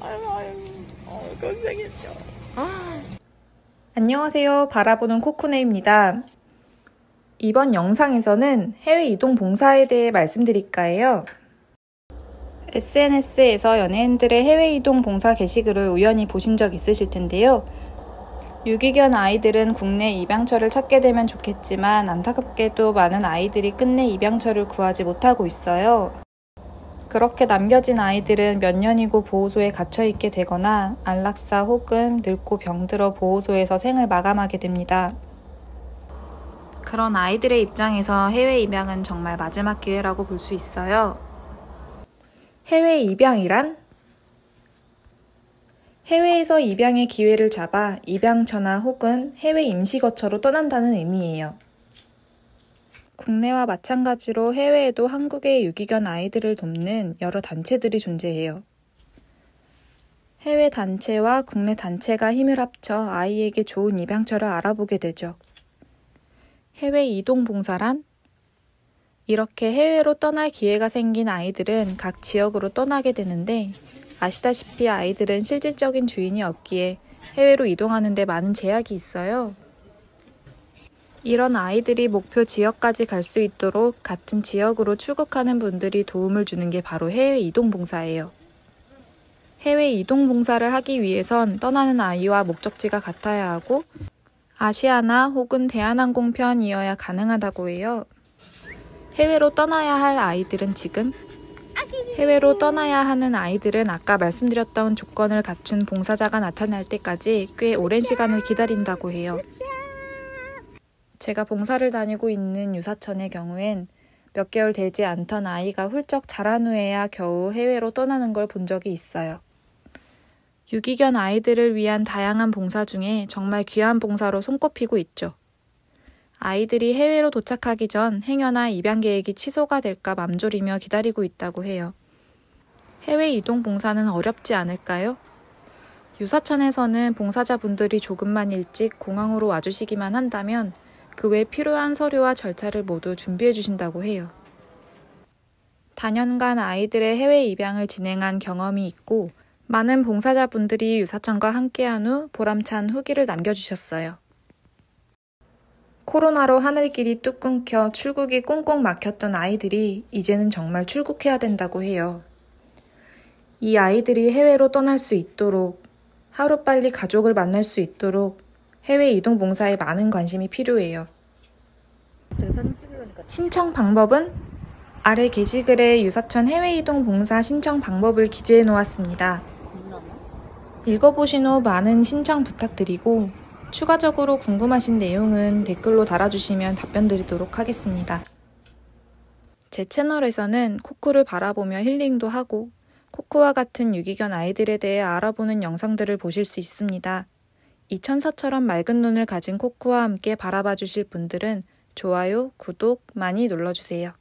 아유, 어. 안녕하세요. 바라보는 코쿠네입니다. 이번 영상에서는 해외 이동 봉사에 대해 말씀드릴까 해요. SNS에서 연예인들의 해외 이동 봉사 게시글을 우연히 보신 적 있으실 텐데요. 유기견 아이들은 국내 입양처를 찾게 되면 좋겠지만 안타깝게도 많은 아이들이 끝내 입양처를 구하지 못하고 있어요. 그렇게 남겨진 아이들은 몇 년이고 보호소에 갇혀 있게 되거나 안락사 혹은 늙고 병들어 보호소에서 생을 마감하게 됩니다. 그런 아이들의 입장에서 해외 입양은 정말 마지막 기회라고 볼 수 있어요. 해외 입양이란? 해외에서 입양의 기회를 잡아 입양처나 혹은 해외 임시거처로 떠난다는 의미예요. 국내와 마찬가지로 해외에도 한국의 유기견 아이들을 돕는 여러 단체들이 존재해요. 해외 단체와 국내 단체가 힘을 합쳐 아이에게 좋은 입양처를 알아보게 되죠. 해외 이동 봉사란? 이렇게 해외로 떠날 기회가 생긴 아이들은 각 지역으로 떠나게 되는데 아시다시피 아이들은 실질적인 주인이 없기에 해외로 이동하는 데 많은 제약이 있어요. 이런 아이들이 목표 지역까지 갈 수 있도록 같은 지역으로 출국하는 분들이 도움을 주는 게 바로 해외 이동 봉사예요. 해외 이동 봉사를 하기 위해선 떠나는 아이와 목적지가 같아야 하고 아시아나 혹은 대한항공 편이어야 가능하다고 해요. 해외로 떠나야 할 아이들은 지금 해외로 떠나야 하는 아이들은 아까 말씀드렸던 조건을 갖춘 봉사자가 나타날 때까지 꽤 오랜 시간을 기다린다고 해요. 제가 봉사를 다니고 있는 유사천의 경우엔 몇 개월 되지 않던 아이가 훌쩍 자란 후에야 겨우 해외로 떠나는 걸 본 적이 있어요. 유기견 아이들을 위한 다양한 봉사 중에 정말 귀한 봉사로 손꼽히고 있죠. 아이들이 해외로 도착하기 전 행여나 입양 계획이 취소가 될까 맘졸이며 기다리고 있다고 해요. 해외 이동 봉사는 어렵지 않을까요? 유사천에서는 봉사자분들이 조금만 일찍 공항으로 와주시기만 한다면 그 외 필요한 서류와 절차를 모두 준비해 주신다고 해요. 다년간 아이들의 해외 입양을 진행한 경험이 있고 많은 봉사자분들이 유사천과 함께한 후 보람찬 후기를 남겨주셨어요. 코로나로 하늘길이 뚝 끊겨 출국이 꽁꽁 막혔던 아이들이 이제는 정말 출국해야 된다고 해요. 이 아이들이 해외로 떠날 수 있도록 하루빨리 가족을 만날 수 있도록 해외 이동 봉사에 많은 관심이 필요해요. 신청 방법은 아래 게시글에 유사천 해외 이동 봉사 신청 방법을 기재해 놓았습니다. 읽어보신 후 많은 신청 부탁드리고 추가적으로 궁금하신 내용은 댓글로 달아주시면 답변 드리도록 하겠습니다. 제 채널에서는 코쿠를 바라보며 힐링도 하고 코쿠와 같은 유기견 아이들에 대해 알아보는 영상들을 보실 수 있습니다. 이 천사처럼 맑은 눈을 가진 코쿠와 함께 바라봐 주실 분들은 좋아요, 구독 많이 눌러주세요.